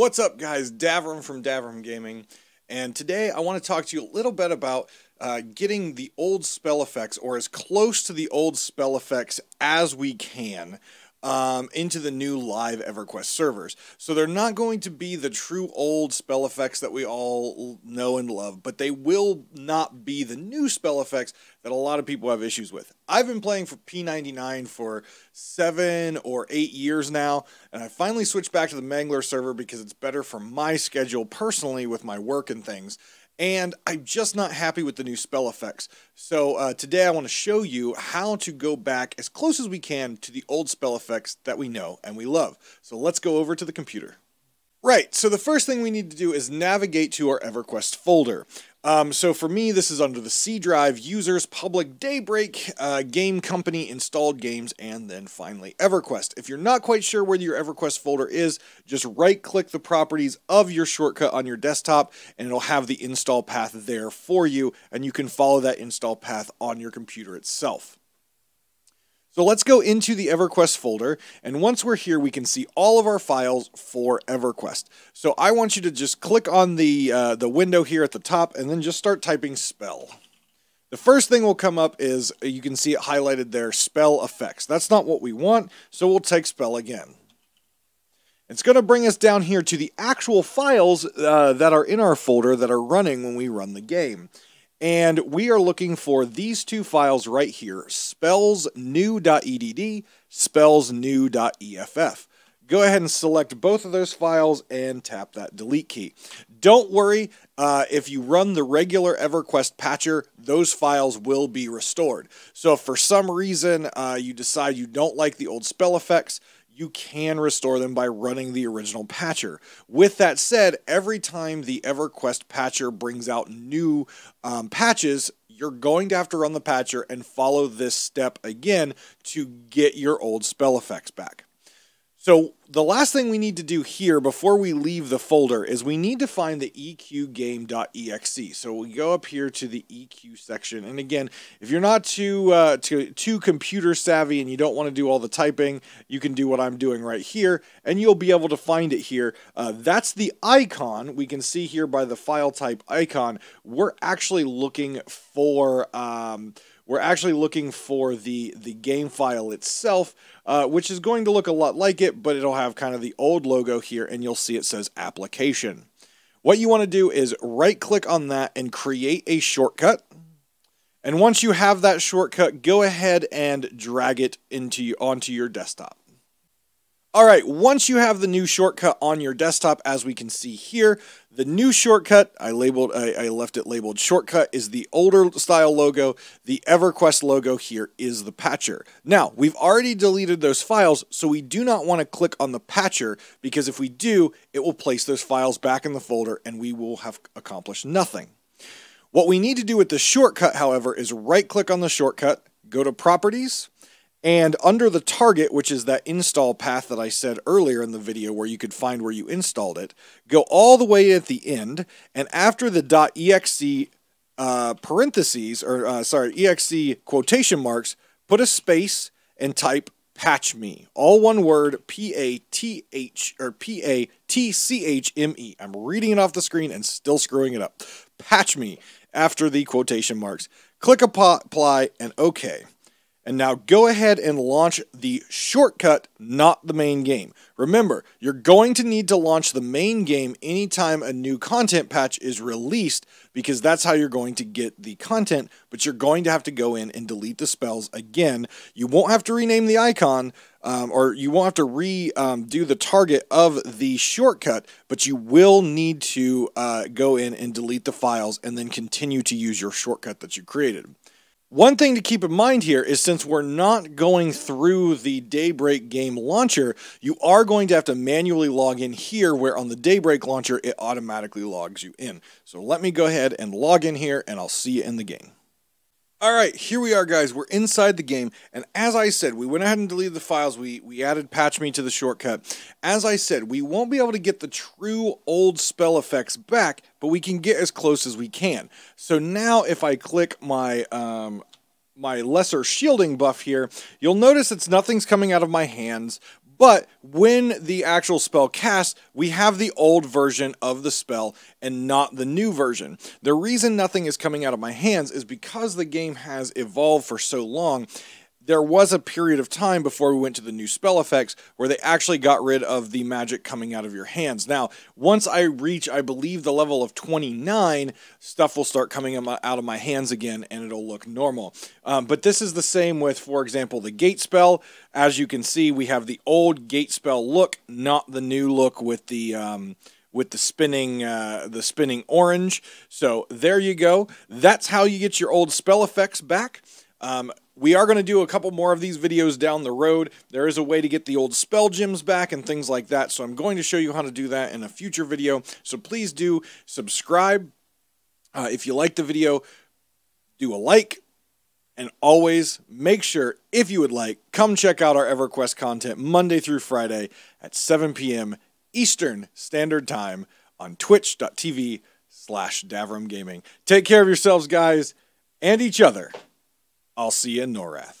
What's up, guys? Davrim from Davrim Gaming, and today I want to talk to you a little bit about uh, getting the old spell effects, or as close to the old spell effects as we can, um, into the new live EverQuest servers. So they're not going to be the true old spell effects that we all know and love, but they will not be the new spell effects that a lot of people have issues with. I've been playing for P99 for seven or eight years now, and I finally switched back to the Mangler server because it's better for my schedule personally with my work and things and I'm just not happy with the new spell effects. So uh, today I want to show you how to go back as close as we can to the old spell effects that we know and we love. So let's go over to the computer. Right, so the first thing we need to do is navigate to our EverQuest folder. Um, so for me, this is under the C drive, users, public daybreak, uh, game company, installed games, and then finally EverQuest. If you're not quite sure where your EverQuest folder is, just right click the properties of your shortcut on your desktop and it'll have the install path there for you, and you can follow that install path on your computer itself. So let's go into the EverQuest folder, and once we're here, we can see all of our files for EverQuest. So I want you to just click on the, uh, the window here at the top, and then just start typing spell. The first thing will come up is, uh, you can see it highlighted there, spell effects. That's not what we want, so we'll take spell again. It's going to bring us down here to the actual files uh, that are in our folder that are running when we run the game. And we are looking for these two files right here, spellsnew.edd, spellsnew.eff. Go ahead and select both of those files and tap that delete key. Don't worry, uh, if you run the regular EverQuest patcher, those files will be restored. So if for some reason uh, you decide you don't like the old spell effects, you can restore them by running the original patcher. With that said, every time the EverQuest patcher brings out new um, patches, you're going to have to run the patcher and follow this step again to get your old spell effects back. So the last thing we need to do here before we leave the folder is we need to find the eqgame.exe. So we go up here to the EQ section. And again, if you're not too, uh, too, too computer savvy and you don't want to do all the typing, you can do what I'm doing right here and you'll be able to find it here. Uh, that's the icon. We can see here by the file type icon, we're actually looking for... Um, we're actually looking for the, the game file itself, uh, which is going to look a lot like it, but it'll have kind of the old logo here, and you'll see it says application. What you want to do is right click on that and create a shortcut. And once you have that shortcut, go ahead and drag it into onto your desktop. All right, once you have the new shortcut on your desktop, as we can see here, the new shortcut, I labeled, I, I, left it labeled shortcut, is the older style logo. The EverQuest logo here is the patcher. Now, we've already deleted those files, so we do not want to click on the patcher, because if we do, it will place those files back in the folder, and we will have accomplished nothing. What we need to do with the shortcut, however, is right click on the shortcut, go to Properties, and under the target, which is that install path that I said earlier in the video where you could find where you installed it, go all the way at the end, and after the .exe uh, parentheses, or uh, sorry, exe quotation marks, put a space and type patch me. All one word, P-A-T-H, or P-A-T-C-H-M-E. I'm reading it off the screen and still screwing it up. Patch me after the quotation marks. Click apply and OK. And now go ahead and launch the shortcut, not the main game. Remember, you're going to need to launch the main game anytime a new content patch is released because that's how you're going to get the content, but you're going to have to go in and delete the spells again. You won't have to rename the icon um, or you won't have to redo um, the target of the shortcut, but you will need to uh, go in and delete the files and then continue to use your shortcut that you created. One thing to keep in mind here is since we're not going through the Daybreak game launcher, you are going to have to manually log in here where on the Daybreak launcher it automatically logs you in. So let me go ahead and log in here and I'll see you in the game. All right, here we are, guys. We're inside the game, and as I said, we went ahead and deleted the files. We we added patch me to the shortcut. As I said, we won't be able to get the true old spell effects back, but we can get as close as we can. So now, if I click my um, my lesser shielding buff here, you'll notice it's nothing's coming out of my hands, But when the actual spell casts, we have the old version of the spell and not the new version. The reason nothing is coming out of my hands is because the game has evolved for so long there was a period of time before we went to the new spell effects where they actually got rid of the magic coming out of your hands. Now, once I reach, I believe, the level of 29, stuff will start coming out of my hands again and it'll look normal. Um, but this is the same with, for example, the gate spell. As you can see, we have the old gate spell look, not the new look with the. Um, with the spinning uh, the spinning orange. So there you go. That's how you get your old spell effects back. Um, we are going to do a couple more of these videos down the road. There is a way to get the old spell gems back and things like that. So I'm going to show you how to do that in a future video. So please do subscribe. Uh, if you like the video, do a like. And always make sure, if you would like, come check out our EverQuest content Monday through Friday at 7 p.m. Eastern Standard Time on twitch.tv slash Davrim Gaming. Take care of yourselves, guys, and each other. I'll see you in Norrath.